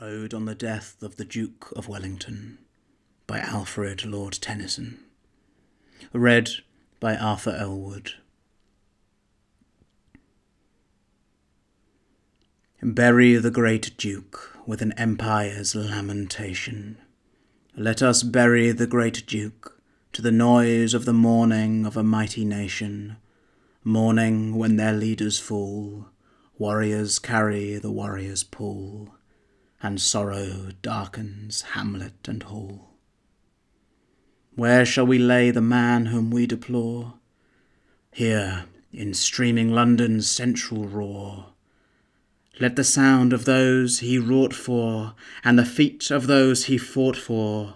Ode on the Death of the Duke of Wellington by Alfred Lord Tennyson. Read by Arthur L Wood. Bury the great Duke with an empire's lamentation. Let us bury the great Duke to the noise of the mourning of a mighty nation. Mourning when their leaders fall, warriors carry the warrior's pall and sorrow darkens hamlet and hall. Where shall we lay the man whom we deplore? Here, in streaming London's central roar. Let the sound of those he wrought for, and the feet of those he fought for,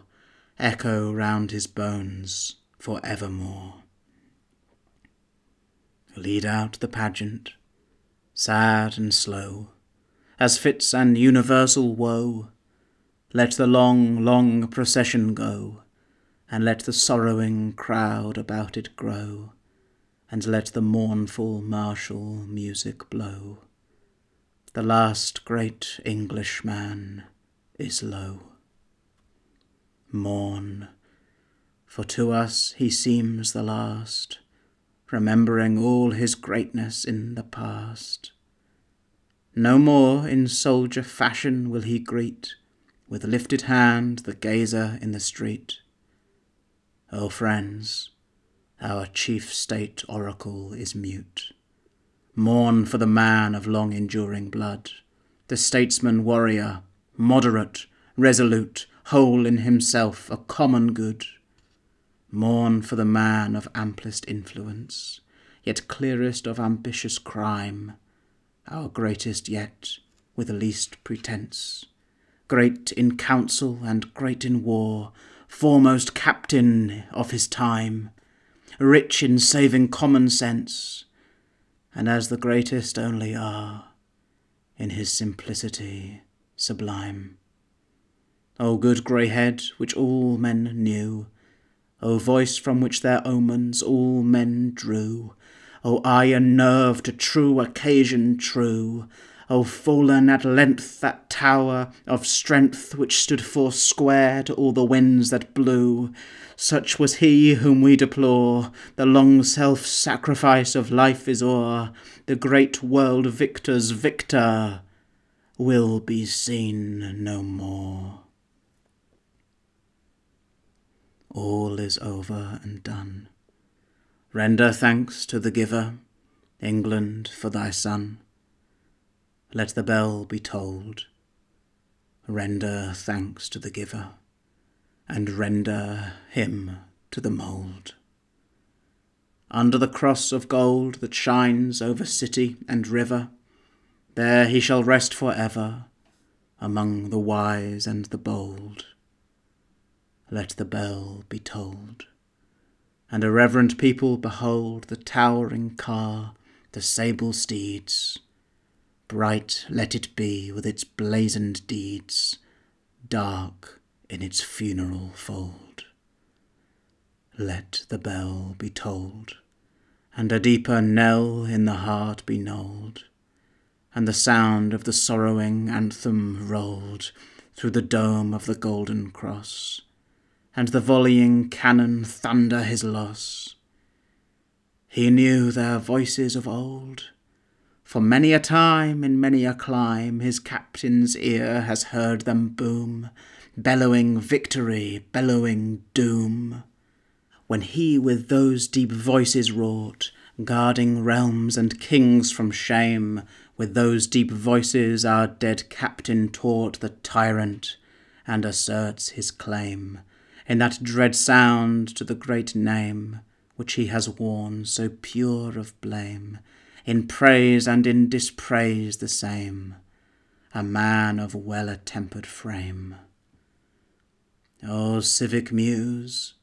echo round his bones for evermore. Lead out the pageant, sad and slow as fits an universal woe. Let the long, long procession go, and let the sorrowing crowd about it grow, and let the mournful martial music blow. The last great Englishman is low. Mourn, for to us he seems the last, remembering all his greatness in the past. No more in soldier fashion will he greet with lifted hand the gazer in the street. O friends, our chief state oracle is mute. Mourn for the man of long enduring blood, the statesman warrior, moderate, resolute, whole in himself, a common good. Mourn for the man of amplest influence, yet clearest of ambitious crime our greatest yet, with the least pretence. Great in council and great in war, foremost captain of his time, rich in saving common sense, and as the greatest only are, in his simplicity sublime. O good grey head, which all men knew, O voice from which their omens all men drew, O iron nerve to true occasion true, O fallen at length that tower of strength which stood four square to all the winds that blew, such was he whom we deplore. The long self sacrifice of life is o'er. The great world victor's victor will be seen no more. All is over and done. Render thanks to the giver, England, for thy son. Let the bell be tolled. Render thanks to the giver, and render him to the mould. Under the cross of gold that shines over city and river, there he shall rest for ever among the wise and the bold. Let the bell be tolled and a reverent people behold the towering car, the sable steeds. Bright let it be with its blazoned deeds, dark in its funeral fold. Let the bell be tolled, and a deeper knell in the heart be knolled, and the sound of the sorrowing anthem rolled through the dome of the golden cross and the volleying cannon thunder his loss. He knew their voices of old, for many a time in many a clime his captain's ear has heard them boom, bellowing victory, bellowing doom. When he with those deep voices wrought, guarding realms and kings from shame, with those deep voices our dead captain taught the tyrant, and asserts his claim in that dread sound to the great name which he has worn so pure of blame, in praise and in dispraise the same, a man of well attempered frame. O civic muse,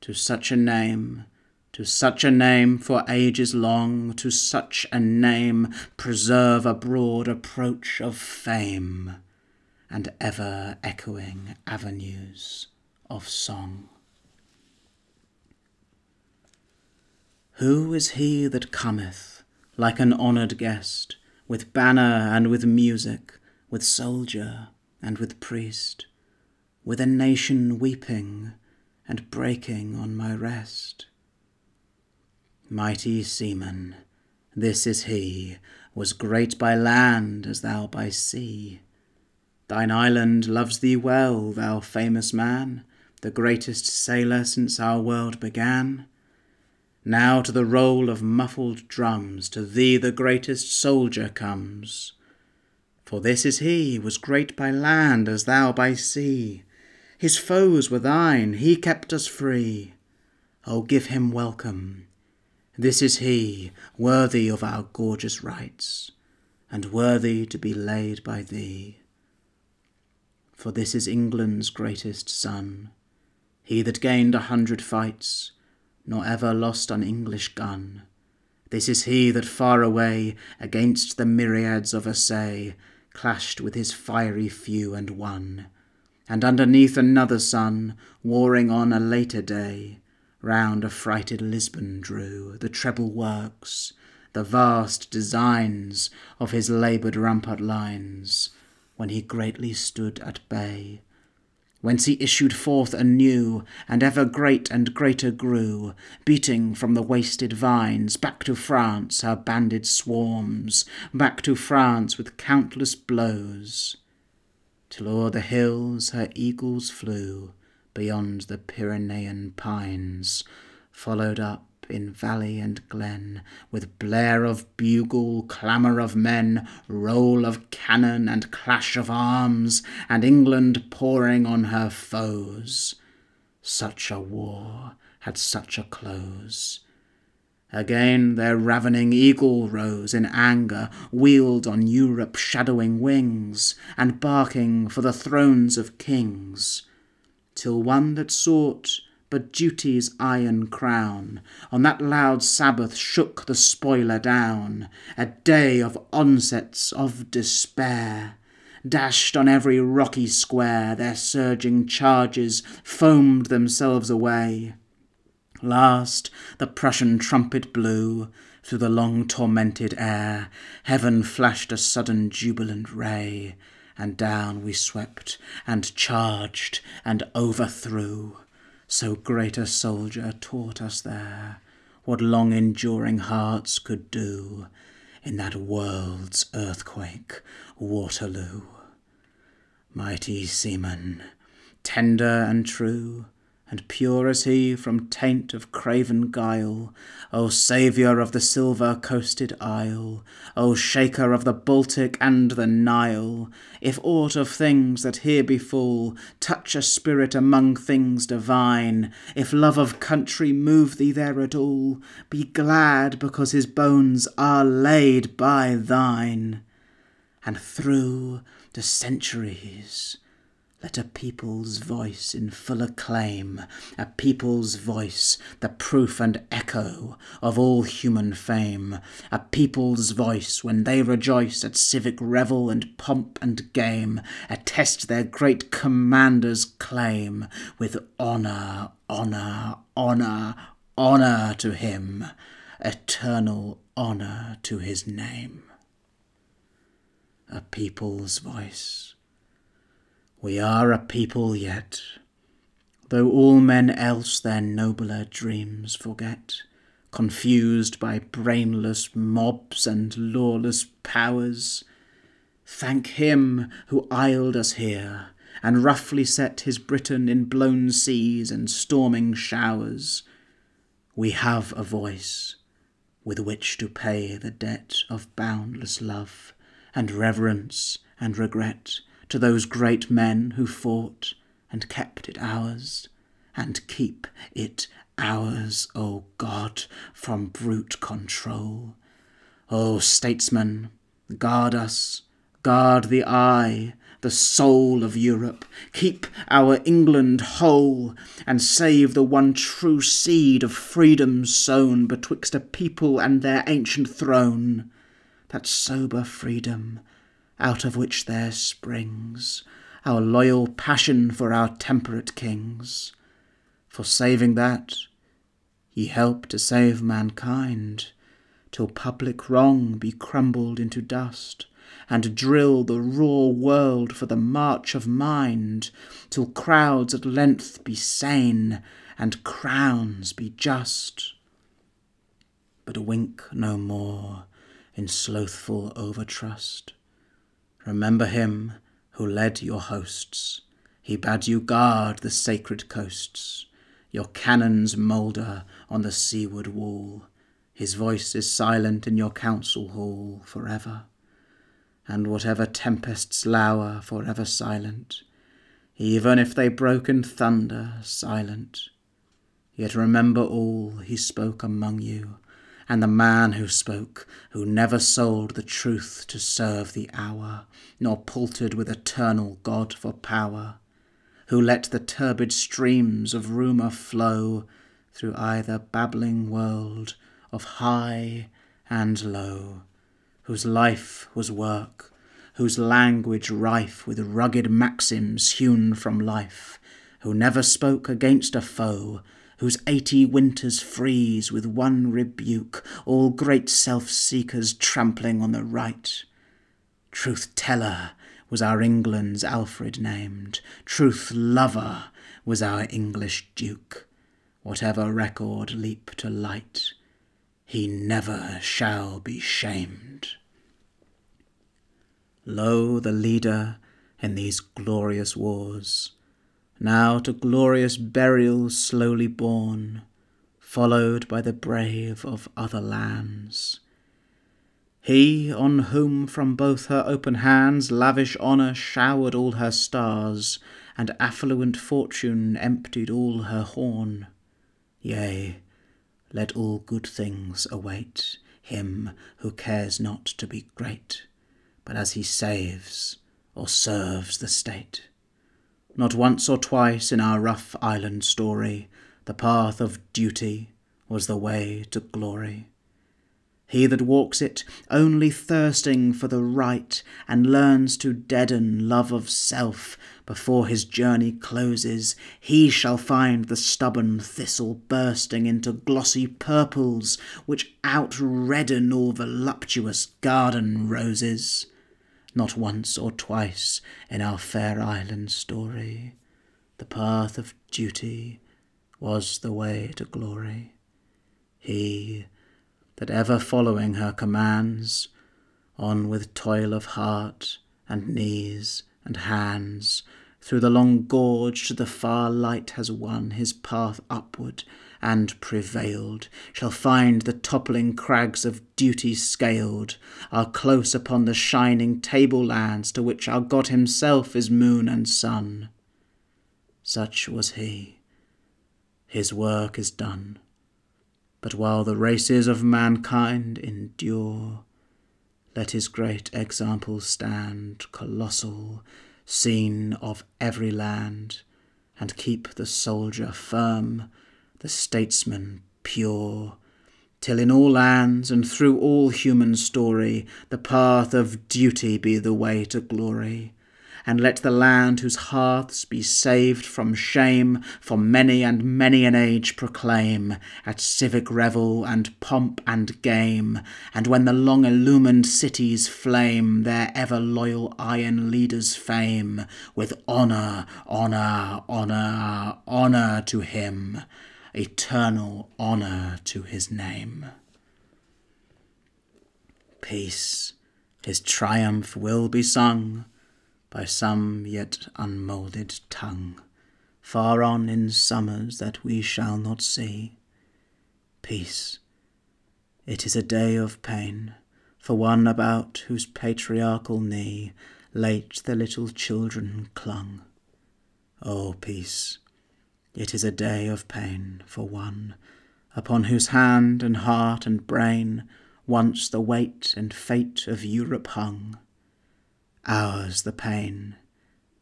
to such a name, to such a name for ages long, to such a name preserve a broad approach of fame, and ever echoing avenues of song. Who is he that cometh, like an honoured guest, with banner and with music, with soldier and with priest, with a nation weeping and breaking on my rest. Mighty seaman, this is he, was great by land as thou by sea. Thine island loves thee well, thou famous man, the greatest sailor since our world began. Now to the roll of muffled drums, to thee the greatest soldier comes. For this is he, who was great by land as thou by sea. His foes were thine, he kept us free. Oh, give him welcome. This is he, worthy of our gorgeous rites, and worthy to be laid by thee. For this is England's greatest son, he that gained a hundred fights, nor ever lost an English gun. This is he that far away, against the myriads of Assaye, clashed with his fiery few and won, and underneath another sun, warring on a later day, round affrighted Lisbon drew the treble works, the vast designs of his laboured rampart lines, when he greatly stood at bay, whence he issued forth anew, and ever great and greater grew, beating from the wasted vines back to France her banded swarms, back to France with countless blows, till o'er the hills her eagles flew beyond the Pyrenean pines, followed up in valley and glen, with blare of bugle, clamour of men, roll of cannon, and clash of arms, and England pouring on her foes. Such a war had such a close. Again their ravening eagle rose in anger, wheeled on Europe shadowing wings, and barking for the thrones of kings, till one that sought but duty's iron crown on that loud Sabbath shook the spoiler down, a day of onsets of despair. Dashed on every rocky square, their surging charges foamed themselves away. Last, the Prussian trumpet blew through the long tormented air. Heaven flashed a sudden jubilant ray, and down we swept, and charged, and overthrew. So great a soldier taught us there what long enduring hearts could do in that world's earthquake, Waterloo. Mighty seaman, tender and true, and he from taint of craven guile, O saviour of the silver-coasted isle, O shaker of the Baltic and the Nile, if aught of things that here befall touch a spirit among things divine, if love of country move thee there at all, be glad because his bones are laid by thine. And through the centuries let a people's voice in full acclaim, a people's voice, the proof and echo of all human fame, a people's voice when they rejoice at civic revel and pomp and game, attest their great commander's claim with honour, honour, honour, honour to him, eternal honour to his name. A people's voice we are a people yet, though all men else their nobler dreams forget, confused by brainless mobs and lawless powers. Thank him who isled us here, and roughly set his Britain in blown seas and storming showers. We have a voice with which to pay the debt of boundless love and reverence and regret to those great men who fought and kept it ours, and keep it ours, O God, from brute control. O statesmen, guard us, guard the eye, the soul of Europe, keep our England whole, and save the one true seed of freedom sown betwixt a people and their ancient throne, that sober freedom out of which there springs our loyal passion for our temperate kings. For saving that, ye help to save mankind, till public wrong be crumbled into dust, and drill the raw world for the march of mind, till crowds at length be sane, and crowns be just. But wink no more in slothful overtrust. Remember him who led your hosts. He bade you guard the sacred coasts. Your cannons moulder on the seaward wall. His voice is silent in your council hall forever. And whatever tempests lour, forever silent, even if they broke in thunder, silent. Yet remember all he spoke among you, and the man who spoke, who never sold the truth to serve the hour, nor paltered with eternal God for power, who let the turbid streams of rumour flow through either babbling world of high and low, whose life was work, whose language rife with rugged maxims hewn from life, who never spoke against a foe, whose eighty winters freeze with one rebuke, all great self-seekers trampling on the right. Truth teller was our England's Alfred named, truth lover was our English Duke. Whatever record leap to light, he never shall be shamed. Lo, the leader in these glorious wars, now to glorious burial slowly borne, followed by the brave of other lands. He on whom from both her open hands lavish honour showered all her stars, and affluent fortune emptied all her horn. Yea, let all good things await him who cares not to be great, but as he saves or serves the state. Not once or twice in our rough island story the path of duty was the way to glory. He that walks it, only thirsting for the right, and learns to deaden love of self before his journey closes, he shall find the stubborn thistle bursting into glossy purples, which outredden all voluptuous garden roses. Not once or twice in our fair island story, the path of duty was the way to glory. He that ever following her commands, on with toil of heart and knees and hands, through the long gorge to the far light has won his path upward and prevailed, shall find the toppling crags of duty scaled, are close upon the shining tablelands to which our God himself is moon and sun. Such was he. His work is done. But while the races of mankind endure, let his great example stand colossal, seen of every land, and keep the soldier firm, the statesman pure, till in all lands and through all human story the path of duty be the way to glory. And let the land whose hearths be saved from shame for many and many an age proclaim at civic revel and pomp and game, and when the long illumined cities flame their ever loyal iron leaders' fame, with honour, honour, honour, honour to him, eternal honour to his name. Peace, his triumph will be sung by some yet unmoulded tongue, far on in summers that we shall not see. Peace, it is a day of pain for one about whose patriarchal knee late the little children clung. Oh, peace, it is a day of pain for one upon whose hand and heart and brain once the weight and fate of Europe hung. Ours the pain,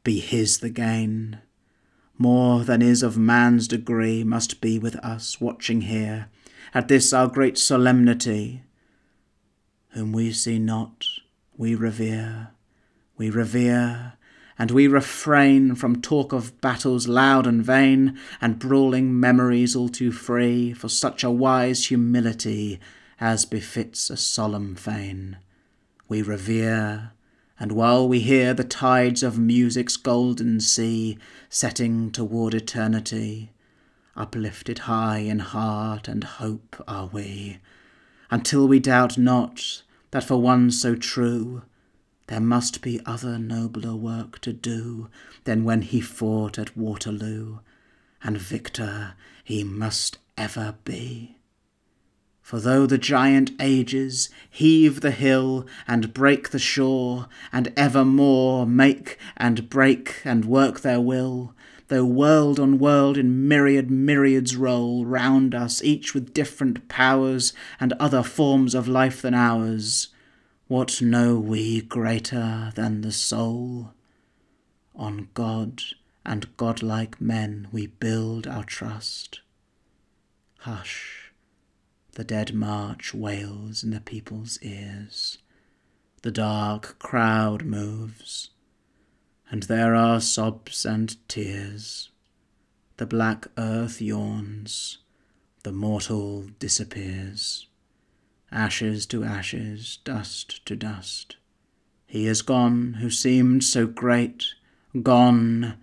be his the gain. More than is of man's degree must be with us watching here at this our great solemnity. Whom we see not, we revere, we revere, and we refrain from talk of battles loud and vain, and brawling memories all too free for such a wise humility as befits a solemn fane. We revere, And while we hear the tides of music's golden sea setting toward eternity, uplifted high in heart and hope are we, until we doubt not that for one so true there must be other nobler work to do than when he fought at Waterloo, and victor he must ever be. For though the giant ages heave the hill and break the shore, and evermore make and break and work their will, though world on world in myriad myriads roll round us, each with different powers and other forms of life than ours, what know we greater than the soul? On God and godlike men we build our trust. Hush, the dead march wails in the people's ears. The dark crowd moves and there are sobs and tears. The black earth yawns, the mortal disappears. Ashes to ashes, dust to dust. He is gone who seemed so great, gone,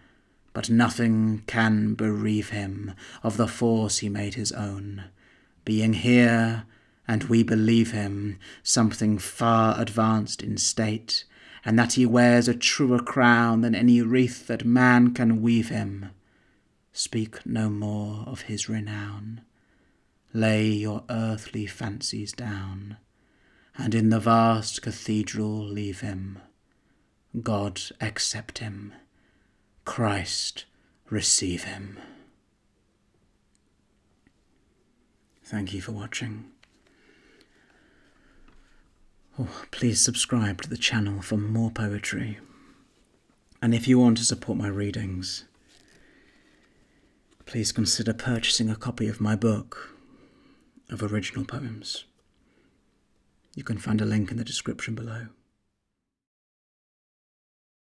but nothing can bereave him of the force he made his own. Being here, and we believe him, something far advanced in state, and that he wears a truer crown than any wreath that man can weave him. Speak no more of his renown. Lay your earthly fancies down, and in the vast cathedral leave him. God accept him. Christ receive him. Thank you for watching. Oh, please subscribe to the channel for more poetry. And if you want to support my readings, please consider purchasing a copy of my book of original poems. You can find a link in the description below.